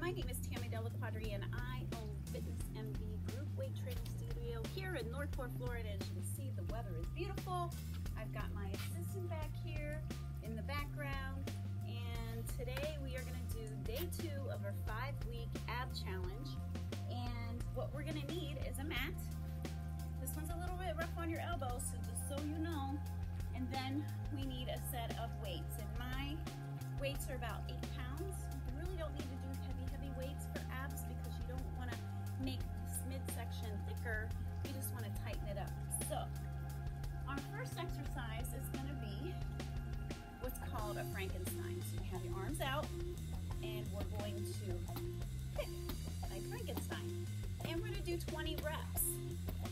My name is Tammy Della Quadri and I own Fitness MD Group Weight Training Studio here in Northport, Florida. As you can see, the weather is beautiful. I've got my assistant back here in the background. And today we are gonna do day two of our five week ab challenge. And what we're gonna need is a mat. This one's a little bit rough on your elbows, so just so you know. And then we need a set of weights. And my weights are about eight pounds. You really don't need to do arms out and we're going to pick like Frankenstein. And we're going to do 20 reps.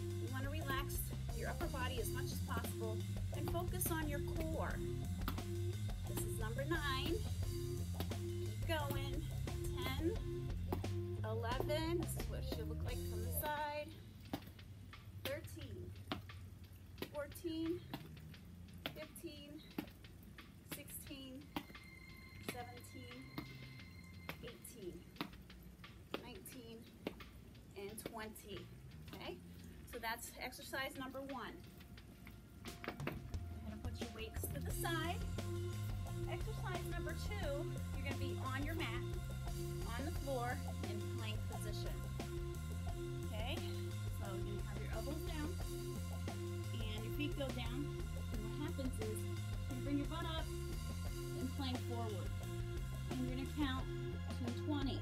You want to relax your upper body as much as possible and focus on your core. This is number nine. Keep going. 10, 11. This is what it should look like from the side. 13, 14, 15, 16, 17, 18, 19, 20. Okay? So that's exercise number one. Go ahead and put your weights to the side. Exercise number two, you're to be on your mat, on the floor, in plank position. Okay? So you're to have your elbows down and your feet go down. And what happens is you bring your butt up and plank forward. And you're to count to 20,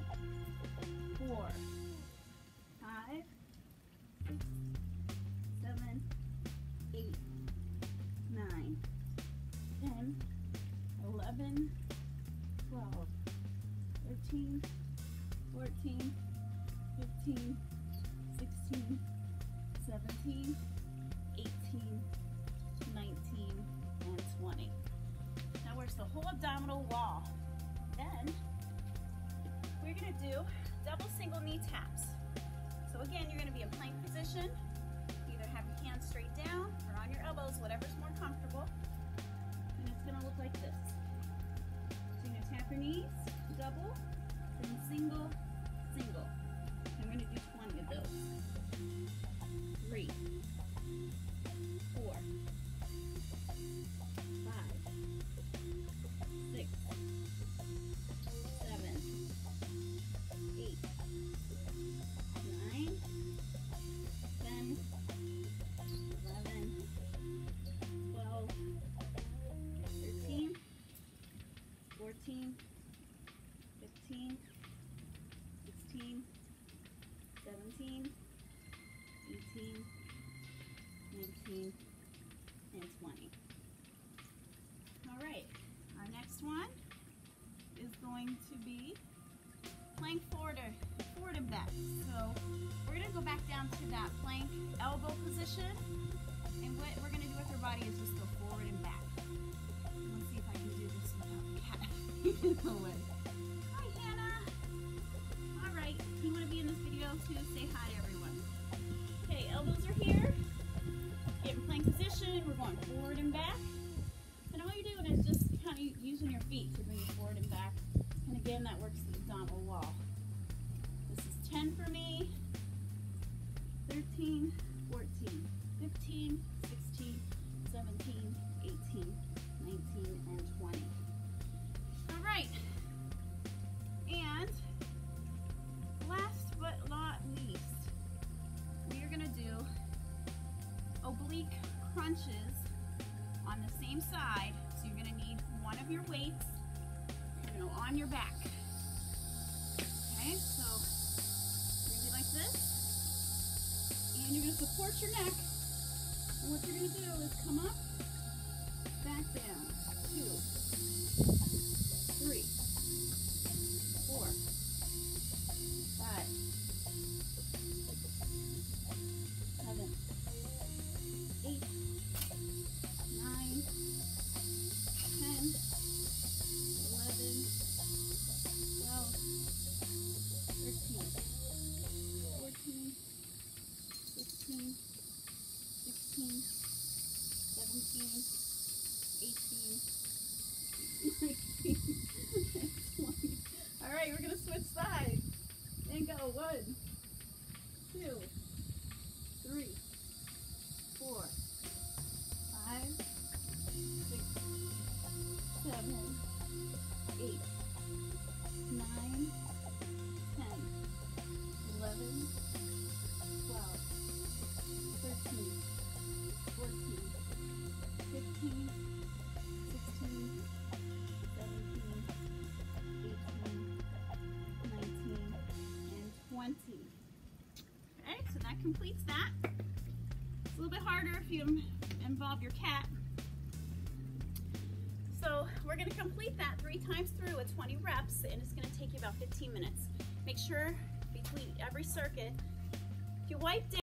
13, 14, 15, 16, 17, 18, 19, and 20. Now works the whole abdominal wall. Then we're going to do double single knee taps. So again, you're going to be in plank position. 18, 19, and 20. All right, our next one is going to be plank forward, or, forward and back. So we're gonna go back down to that plank elbow position. And what we're gonna do with our body is just go forward and back. Let's see if I can do this without cat in the way. Hi, Hannah. All right, you wanna be in this video too? Say hi, everyone. Elbows are here. Get in plank position. We're going forward and back. And all you're doing is just kind of using your feet to bring you forward and back. And again, that works the abdominal wall. This is 10 for me, 13, 14, 15, 16, 17, 18, 19, and 20. All right. Crunches on the same side. So you're gonna need one of your weights, you know, on your back. Okay, so maybe like this. And you're gonna support your neck. And what you're gonna do is come up, back down. Two, three, four, five, eighteen, nineteen, completes that. It's a little bit harder if you involve your cat. So we're gonna complete that three times through with 20 reps and it's gonna take you about 15 minutes. Make sure between every circuit, if you wipe down